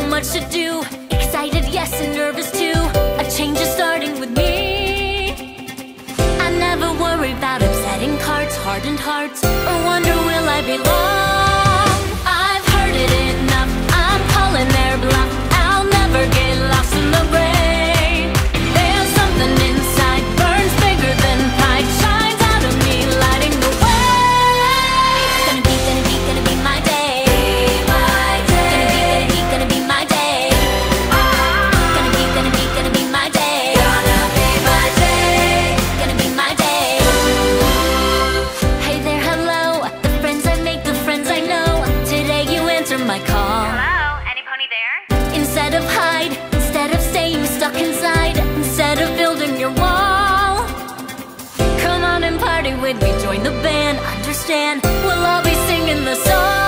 so much to do. Excited, yes, and nervous too. A change is starting with me. I never worry about upsetting cards Hardened hearts Or wonder will I be lost we join the band. Understand, we'll all be singing the song.